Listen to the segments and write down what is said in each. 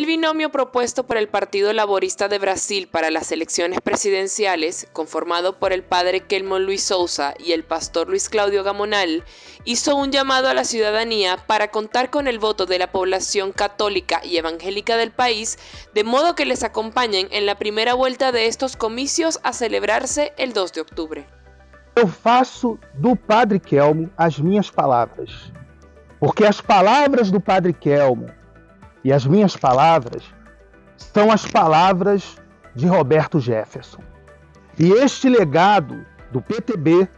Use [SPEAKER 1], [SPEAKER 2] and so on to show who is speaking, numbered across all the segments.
[SPEAKER 1] El binomio propuesto por el Partido Laborista de Brasil para las elecciones presidenciales, conformado por el padre Kelmo Luis Sousa y el pastor Luis Claudio Gamonal, hizo un llamado a la ciudadanía para contar con el voto de la población católica y evangélica del país, de modo que les acompañen en la primera vuelta de estos comicios a celebrarse el 2 de octubre.
[SPEAKER 2] Eu faço do Padre Kelmo as minhas palavras, porque as palavras do Padre Kelmo E as minhas palavras são as palavras de Roberto Jefferson. E este legado do PTB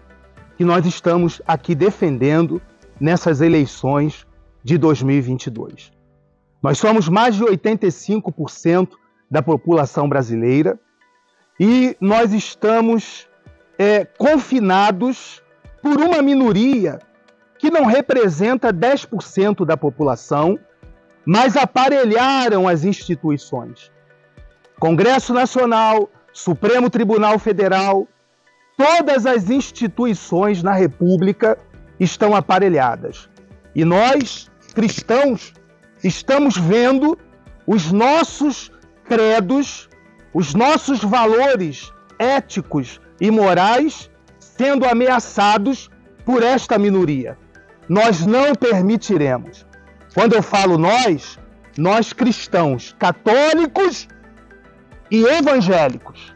[SPEAKER 2] que nós estamos aqui defendendo nessas eleições de 2022. Nós somos mais de 85% da população brasileira e nós estamos é, confinados por uma minoria que não representa 10% da população mas aparelharam as instituições. Congresso Nacional, Supremo Tribunal Federal, todas as instituições na República estão aparelhadas. E nós, cristãos, estamos vendo os nossos credos, os nossos valores éticos e morais sendo ameaçados por esta minoria. Nós não permitiremos. Quando eu falo nós, nós cristãos, católicos y evangélicos.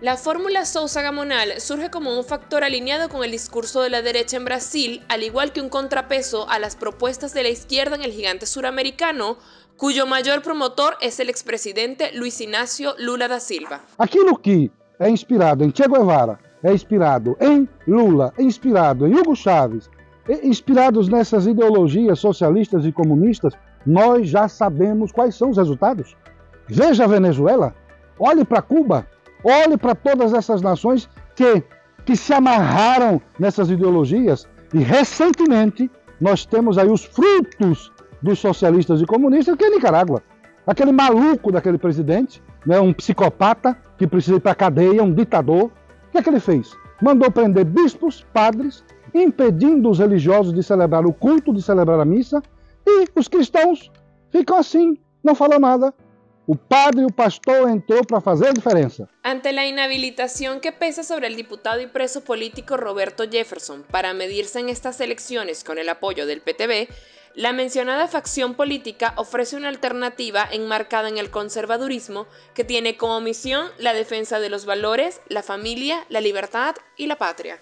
[SPEAKER 1] La fórmula Sousa-Gamonal surge como un factor alineado con el discurso de la derecha en Brasil, al igual que un contrapeso a las propuestas de la izquierda en el gigante suramericano, cuyo mayor promotor es el expresidente Luis Ignacio Lula da Silva.
[SPEAKER 2] Aquilo que é inspirado em Che Guevara, é inspirado em Lula, é inspirado em Hugo Chávez, inspirados nessas ideologias socialistas e comunistas, nós já sabemos quais são os resultados. Veja a Venezuela, olhe para Cuba, olhe para todas essas nações que, que se amarraram nessas ideologias e recentemente nós temos aí os frutos dos socialistas e comunistas, que é Nicarágua. Aquele maluco daquele presidente, né, um psicopata que precisa ir para a cadeia, um ditador, o que é que ele fez? Mandou prender bispos, padres, impedindo os religiosos de celebrar o culto, de celebrar a missa, e os cristãos ficam assim, não falam nada. O padre e o pastor entrou para fazer a diferença.
[SPEAKER 1] Ante a inhabilitação que pesa sobre o diputado e preso político Roberto Jefferson para medirse en estas elecciones con el apoyo del PTB, la mencionada facción política ofrece una alternativa enmarcada en el conservadurismo que tiene como misión la defensa de los valores, la familia, la libertad y la patria.